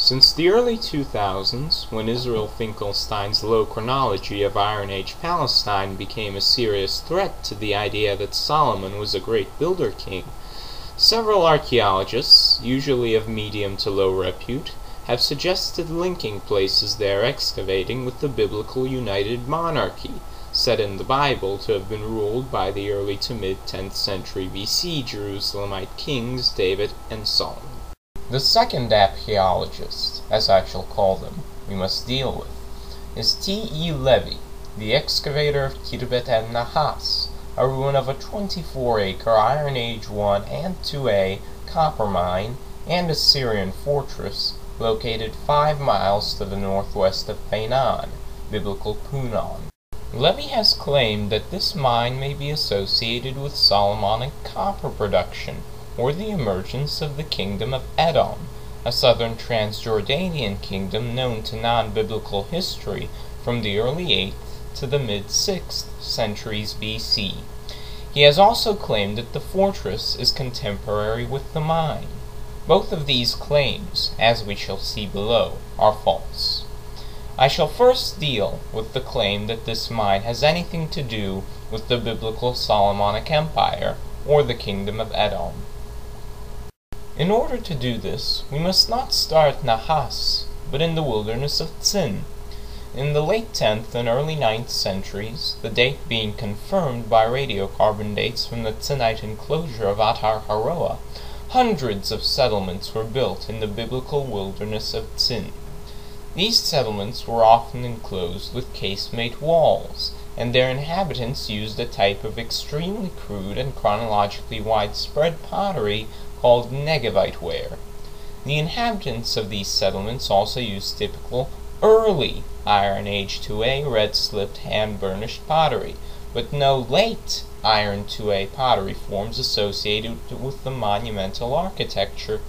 Since the early 2000s, when Israel Finkelstein's low chronology of Iron Age Palestine became a serious threat to the idea that Solomon was a great builder king, several archaeologists, usually of medium to low repute, have suggested linking places they are excavating with the biblical United Monarchy, said in the Bible to have been ruled by the early to mid 10th century BC Jerusalemite kings David and Solomon. The second archaeologist, as I shall call them, we must deal with, is T. E. Levy, the excavator of Khirbet en-Nahas, a ruin of a 24-acre Iron Age 1 and 2A copper mine and Assyrian fortress located 5 miles to the northwest of Feinan, biblical Punon. Levy has claimed that this mine may be associated with Solomonic copper production, or the emergence of the kingdom of Edom, a southern Transjordanian kingdom known to non-biblical history from the early 8th to the mid-6th centuries BC. He has also claimed that the fortress is contemporary with the mine. Both of these claims, as we shall see below, are false. I shall first deal with the claim that this mine has anything to do with the biblical Solomonic Empire, or the kingdom of Edom. In order to do this, we must not start Nahas, but in the wilderness of Tzin. In the late 10th and early 9th centuries, the date being confirmed by radiocarbon dates from the Tzinite enclosure of Atar Haroa, hundreds of settlements were built in the biblical wilderness of Tzin. These settlements were often enclosed with casemate walls, and their inhabitants used a type of extremely crude and chronologically widespread pottery called Negevite ware. The inhabitants of these settlements also used typical early Iron Age 2A red slipped hand burnished pottery, but no late Iron 2A pottery forms associated with the monumental architecture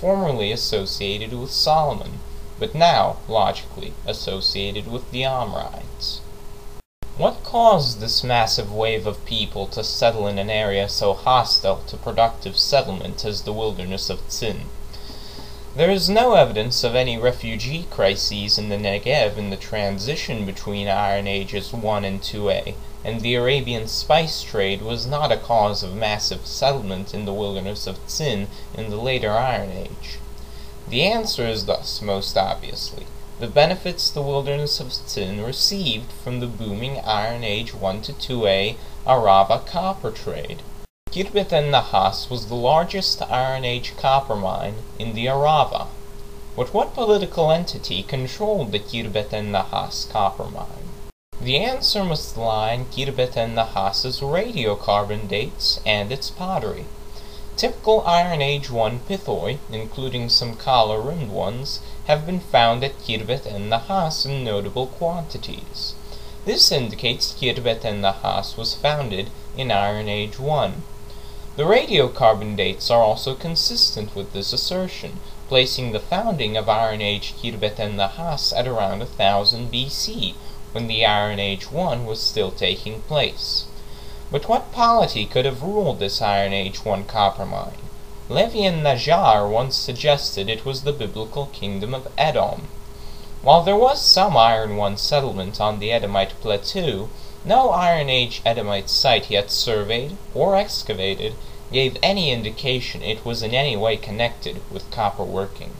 formerly associated with Solomon, but now, logically, associated with the Omrides. What caused this massive wave of people to settle in an area so hostile to productive settlement as the wilderness of Tzin? There is no evidence of any refugee crises in the Negev in the transition between Iron Ages 1 and 2A, and the Arabian spice trade was not a cause of massive settlement in the wilderness of Tzin in the later Iron Age. The answer is thus, most obviously, the benefits the wilderness of Sin received from the booming Iron Age 1 to 2A Arava copper trade. Khirbet en-Nahas was the largest Iron Age copper mine in the Arava. But what political entity controlled the Khirbet en-Nahas copper mine? The answer must lie in Khirbet en-Nahas's radiocarbon dates and its pottery. Typical Iron Age 1 pithoi, including some collar-rimmed ones, have been found at Khirbet en-Nahas in notable quantities. This indicates Khirbet en-Nahas was founded in Iron Age 1. The radiocarbon dates are also consistent with this assertion, placing the founding of Iron Age Khirbet en-Nahas at around 1000 BC, when the Iron Age 1 was still taking place. But what polity could have ruled this Iron Age 1 copper mine? Levy and Najjar once suggested it was the biblical kingdom of Edom. While there was some Iron 1 settlement on the Edomite plateau, no Iron Age Edomite site yet surveyed or excavated gave any indication it was in any way connected with copper working.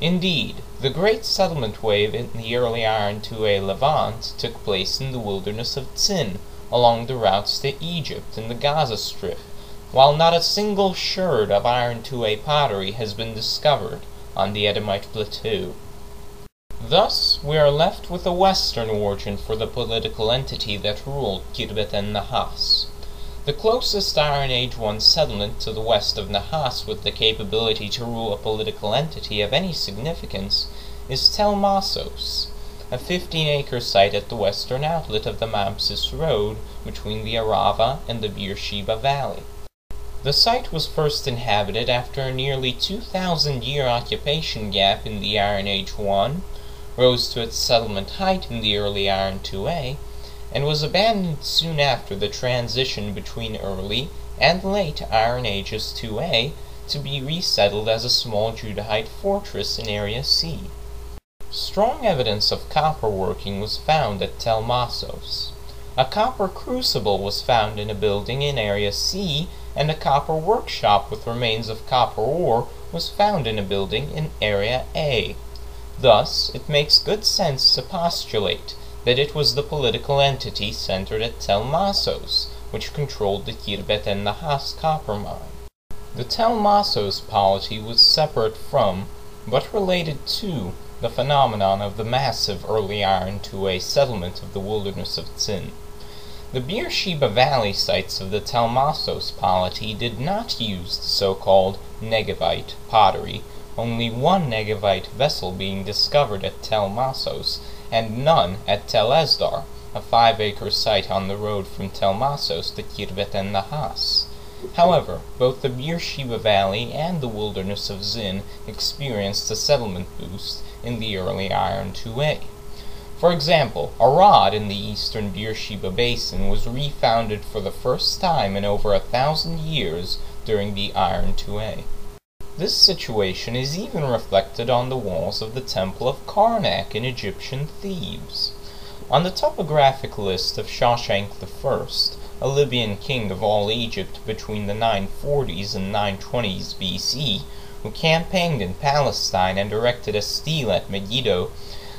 Indeed, the great settlement wave in the early Iron 2A Levant took place in the wilderness of Tzin, along the routes to Egypt and the Gaza Strip, while not a single sherd of iron 2A pottery has been discovered on the Edomite plateau. Thus, we are left with a western origin for the political entity that ruled Khirbet en-Nahas. The closest Iron Age 1 settlement to the west of Nahas with the capability to rule a political entity of any significance is Tel Masos, a 15-acre site at the western outlet of the Mamses Road between the Arava and the Beersheba Valley. The site was first inhabited after a nearly 2,000 year occupation gap in the Iron Age I, rose to its settlement height in the early Iron 2A, and was abandoned soon after the transition between early and late Iron Ages 2A to be resettled as a small Judahite fortress in Area C. Strong evidence of copper working was found at Tel Masos. A copper crucible was found in a building in Area C, and a copper workshop with remains of copper ore was found in a building in Area A. Thus, it makes good sense to postulate that it was the political entity centered at Tel Masos which controlled the Khirbet en-Nahas copper mine. The Tel Masos polity was separate from, but related to, the phenomenon of the massive early Iron to a settlement of the wilderness of Tzin. The Beersheba Valley sites of the Tel Masos polity did not use the so-called Negevite pottery, only one Negevite vessel being discovered at Tel Masos, and none at Tel Esdar, a five-acre site on the road from Tel Masos to Khirbet en-Nahas. However, both the Beersheba Valley and the wilderness of Zin experienced a settlement boost in the early Iron IIa. For example, Arad in the eastern Beersheba Basin was refounded for the first time in over a thousand years during the Iron IIa. This situation is even reflected on the walls of the Temple of Karnak in Egyptian Thebes. On the topographic list of Shoshenq I, a Libyan king of all Egypt between the 940s and 920s BC, who campaigned in Palestine and erected a stele at Megiddo,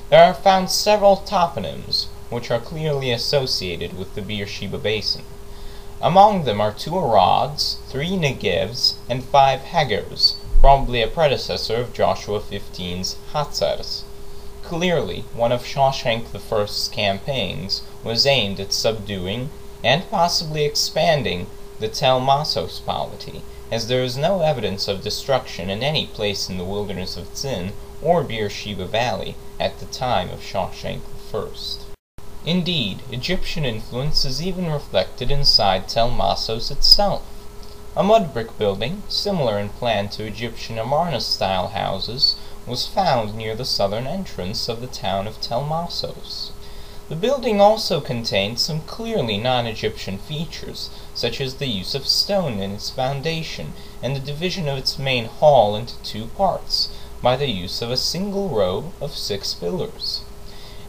there are found several toponyms which are clearly associated with the Beersheba basin. Among them are two Arads, three Negevs, and five Hagars, probably a predecessor of Joshua 15's Hatzars. Clearly, one of Shoshenq I's campaigns was aimed at subduing and possibly expanding the Tel Masos polity, as there is no evidence of destruction in any place in the wilderness of Tzin or Beersheba Valley at the time of Shoshenq I. Indeed, Egyptian influence is even reflected inside Tel Masos itself. A mud brick building, similar in plan to Egyptian Amarna-style houses, was found near the southern entrance of the town of Tel Masos. The building also contained some clearly non-Egyptian features, such as the use of stone in its foundation and the division of its main hall into two parts, by the use of a single row of six pillars.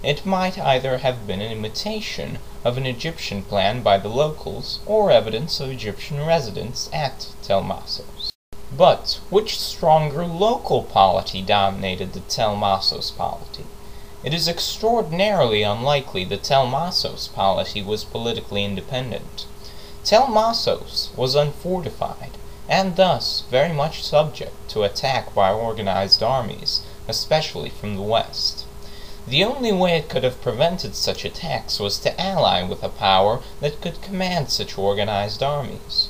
It might either have been an imitation of an Egyptian plan by the locals, or evidence of Egyptian residence at Tel Masos. But which stronger local polity dominated the Tel Masos polity? It is extraordinarily unlikely that Tel Masos polity was politically independent. Tel Masos was unfortified, and thus very much subject to attack by organized armies, especially from the west. The only way it could have prevented such attacks was to ally with a power that could command such organized armies.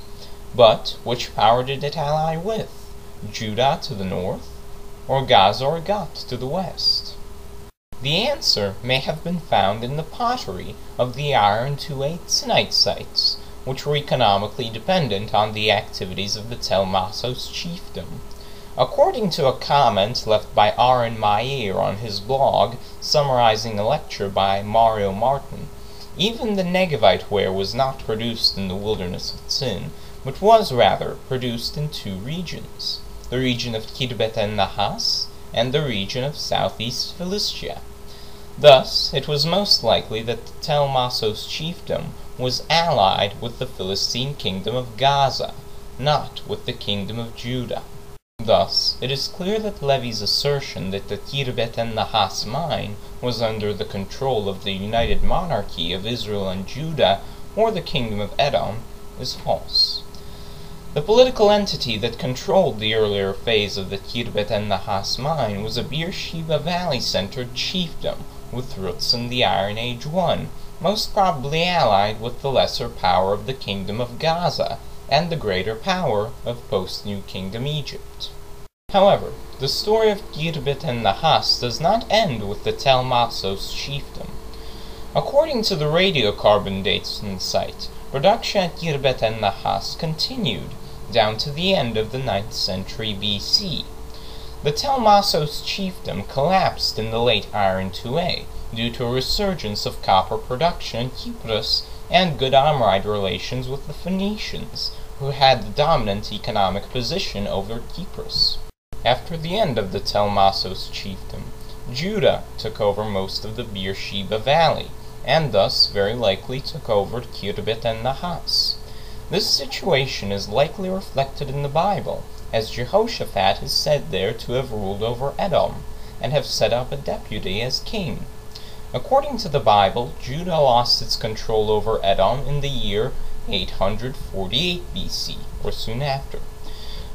But which power did it ally with? Judah to the north, or Gaza or Gat to the west? The answer may have been found in the pottery of the Iron IIa Tzinite sites, which were economically dependent on the activities of the Tel Masos chiefdom. According to a comment left by Aren Maeir on his blog, summarizing a lecture by Mario Martin, even the Negevite ware was not produced in the wilderness of Tzin, but was rather produced in two regions, the region of Khirbet en-Nahas, and the region of southeast Philistia. Thus, it was most likely that the Tel Masos chiefdom was allied with the Philistine kingdom of Gaza, not with the kingdom of Judah. Thus, it is clear that Levy's assertion that the Khirbet en-Nahas mine was under the control of the united monarchy of Israel and Judah, or the kingdom of Edom, is false. The political entity that controlled the earlier phase of the Khirbet en-Nahas mine was a Beersheba Valley-centered chiefdom, with roots in the Iron Age I, most probably allied with the lesser power of the Kingdom of Gaza and the greater power of post-New Kingdom Egypt. However, the story of Khirbet en-Nahas does not end with the Tel chiefdom. According to the radiocarbon dates on the site, production at Khirbet en-Nahas continued down to the end of the 9th century BC. The Tel Masos chiefdom collapsed in the late Iron IIa, due to a resurgence of copper production in Cyprus and good Omride relations with the Phoenicians, who had the dominant economic position over Cyprus. After the end of the Tel Masos chiefdom, Judah took over most of the Beersheba valley, and thus very likely took over Khirbet en-Nahas. This situation is likely reflected in the Bible, as Jehoshaphat is said there to have ruled over Edom, and have set up a deputy as king. According to the Bible, Judah lost its control over Edom in the year 848 BC, or soon after.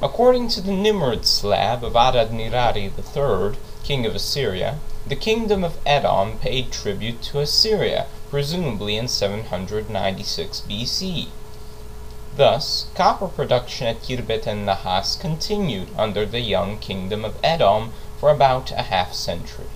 According to the Nimrud slab of Adad-nirari III, king of Assyria, the kingdom of Edom paid tribute to Assyria, presumably in 796 BC. Thus, copper production at Khirbet en-Nahas continued under the young kingdom of Edom for about a half century.